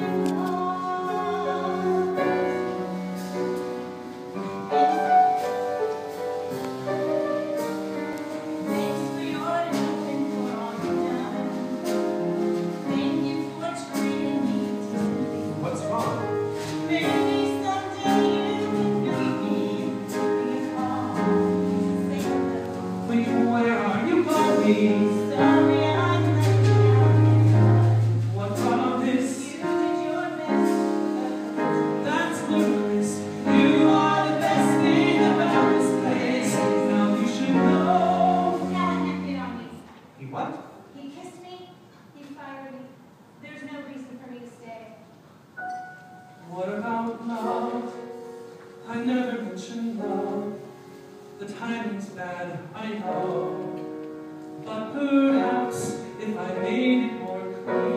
Lord. What about love? I never mentioned love. The timing's bad, I know. But perhaps if I made it more clear.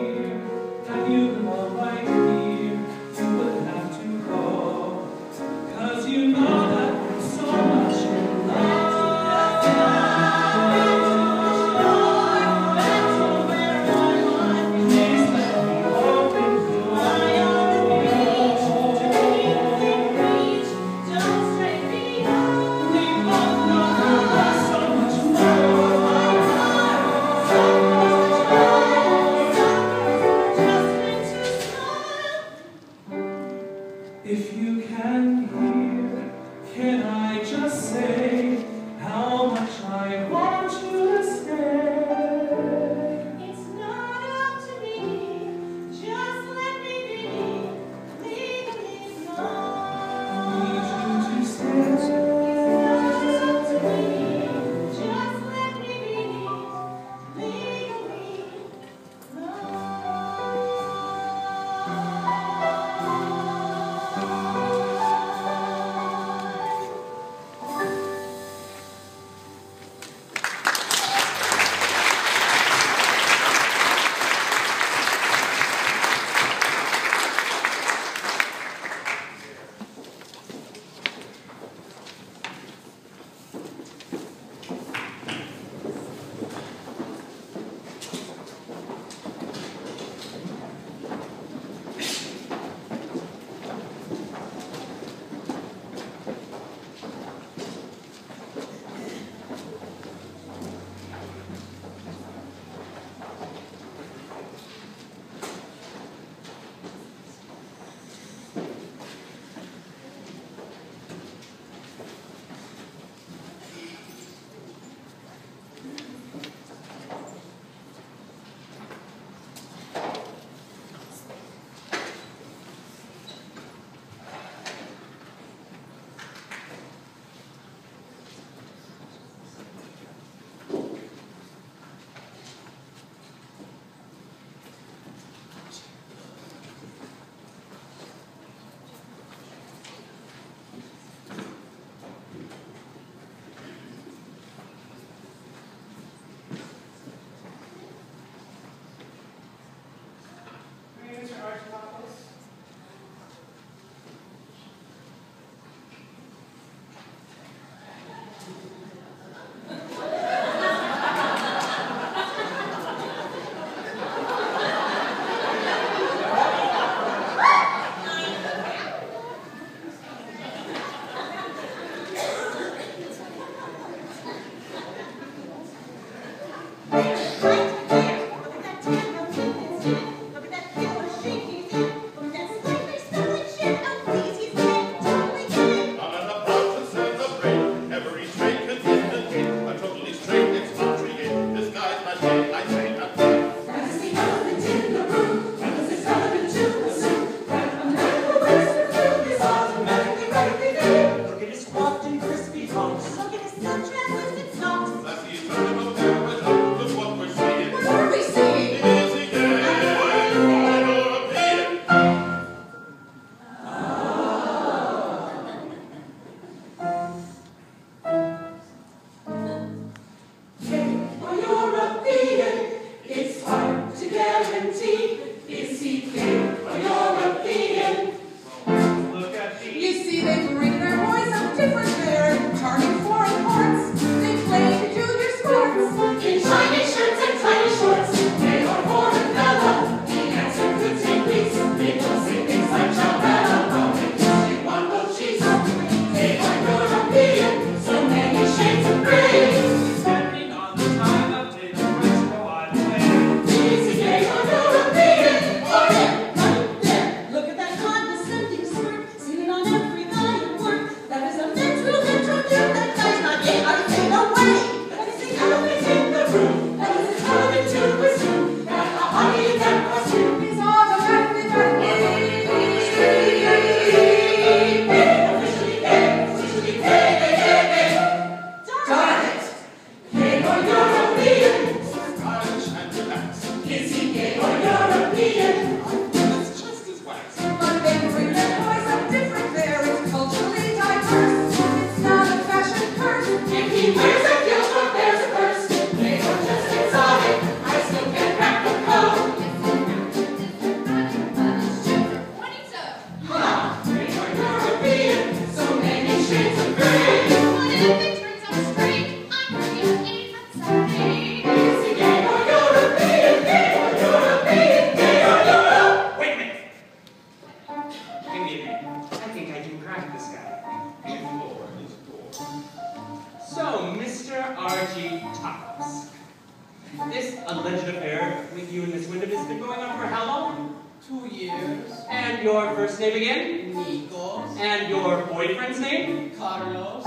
Your first name again? Nico. And your boyfriend's name? Carlos.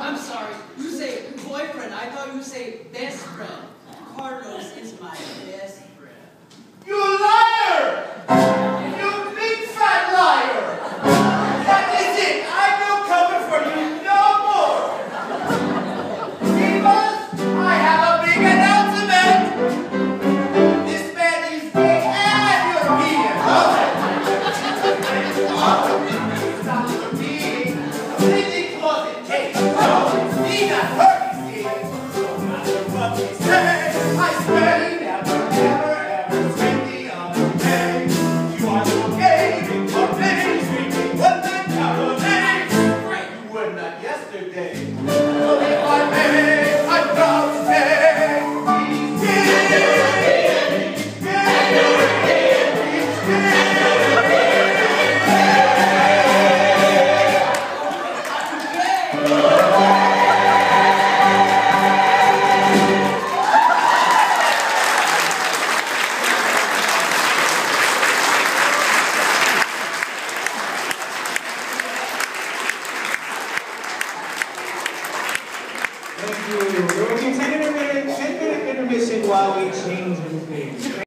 I'm sorry. You say boyfriend. I thought you say best friend. Carlos is my best